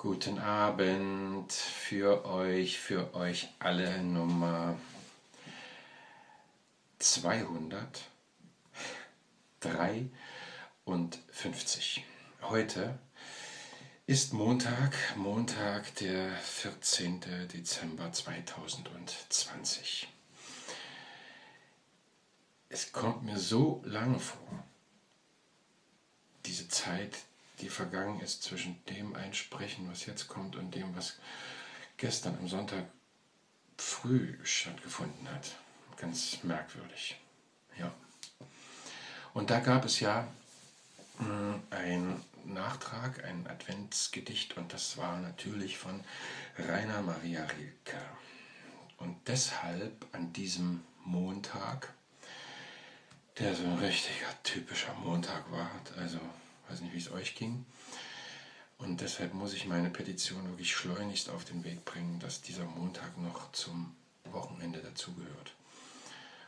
Guten Abend für euch, für euch alle Nummer 253. Heute ist Montag, Montag, der 14. Dezember 2020. Es kommt mir so lange vor, diese Zeit, die vergangen ist zwischen dem Einsprechen, was jetzt kommt, und dem, was gestern am Sonntag früh stattgefunden hat. Ganz merkwürdig. Ja. Und da gab es ja äh, ein Nachtrag, ein Adventsgedicht, und das war natürlich von Rainer Maria Rilke. Und deshalb an diesem Montag, der so ein richtiger typischer Montag war, also weiß nicht, wie es euch ging. Und deshalb muss ich meine Petition wirklich schleunigst auf den Weg bringen, dass dieser Montag noch zum Wochenende dazugehört.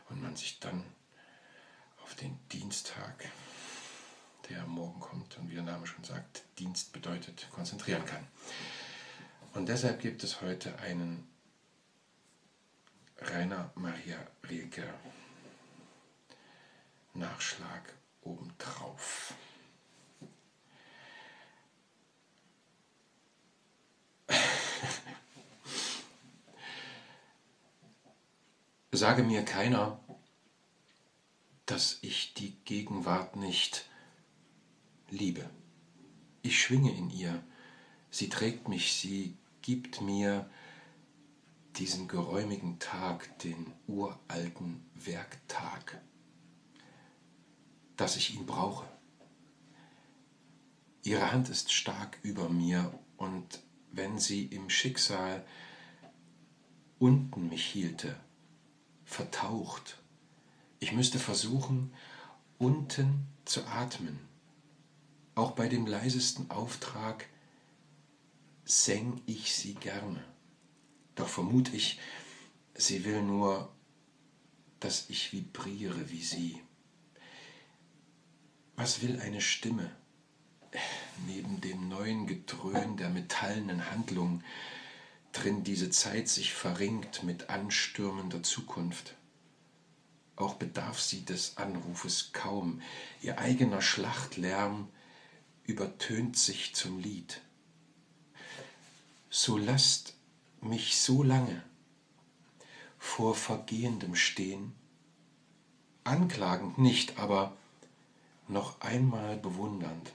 Und man sich dann auf den Dienstag, der morgen kommt und wie der Name schon sagt, Dienst bedeutet, konzentrieren kann. Und deshalb gibt es heute einen Rainer Maria Rilke Nachschlag obendrauf. Sage mir keiner, dass ich die Gegenwart nicht liebe. Ich schwinge in ihr, sie trägt mich, sie gibt mir diesen geräumigen Tag, den uralten Werktag, dass ich ihn brauche. Ihre Hand ist stark über mir und wenn sie im Schicksal unten mich hielte, vertaucht. Ich müsste versuchen, unten zu atmen. Auch bei dem leisesten Auftrag säng ich sie gerne. Doch vermute ich, sie will nur, dass ich vibriere wie sie. Was will eine Stimme? neben dem neuen Gedröhn der metallenen Handlung, drin diese Zeit sich verringt mit anstürmender Zukunft. Auch bedarf sie des Anrufes kaum, ihr eigener Schlachtlärm übertönt sich zum Lied. So lasst mich so lange vor Vergehendem stehen, anklagend nicht, aber noch einmal bewundernd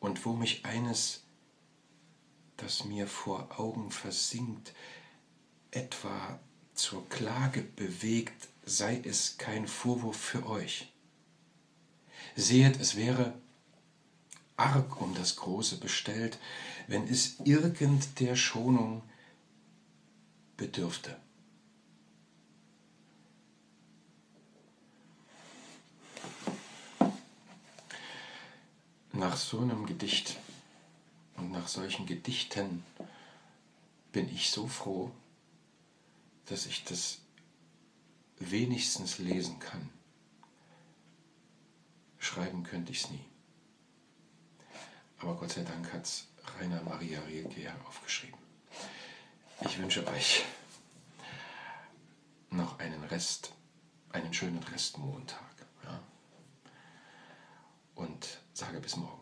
und wo mich eines, das mir vor Augen versinkt, etwa zur Klage bewegt, sei es kein Vorwurf für euch. Sehet, es wäre arg um das Große bestellt, wenn es irgend der Schonung bedürfte. nach so einem Gedicht nach solchen Gedichten bin ich so froh, dass ich das wenigstens lesen kann. Schreiben könnte ich es nie. Aber Gott sei Dank hat es Rainer Maria Rilke aufgeschrieben. Ich wünsche euch noch einen Rest, einen schönen Restmontag. Ja? Und sage bis morgen.